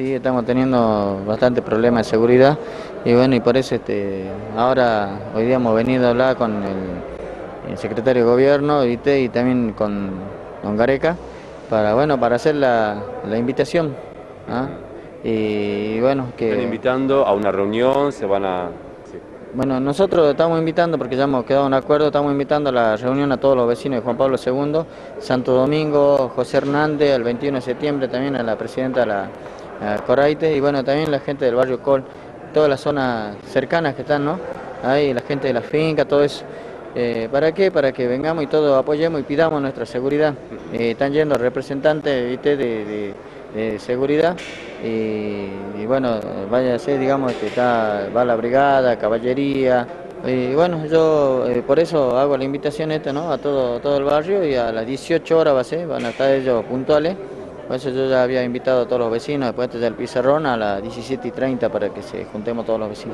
sí, estamos teniendo bastante problemas de seguridad y bueno, y por eso este, ahora hoy día hemos venido a hablar con el, el secretario de gobierno ¿viste? y también con don Gareca para, bueno, para hacer la, la invitación. ¿ah? Y bueno, Están que... invitando a una reunión, se van a... sí. Bueno, nosotros estamos invitando, porque ya hemos quedado en acuerdo, estamos invitando a la reunión a todos los vecinos de Juan Pablo II, Santo Domingo, José Hernández, el 21 de septiembre también a la presidenta, a la Coraite, y bueno, también la gente del barrio Col, todas las zonas cercanas que están, ¿no? Ahí, la gente de la finca, todo eso. Eh, ¿Para qué? Para que vengamos y todos apoyemos y pidamos nuestra seguridad. Eh, están yendo representantes. De, seguridad y, bueno, vaya a ser, digamos, que está, va la brigada, caballería. Y bueno, yo eh, por eso hago la invitación esta, ¿no? A todo, todo el barrio y a las 18 horas va a ser, van a estar ellos puntuales. Por eso yo ya había invitado a todos los vecinos, después está ya el pizarrón a las 17 y 30 para que se juntemos todos los vecinos.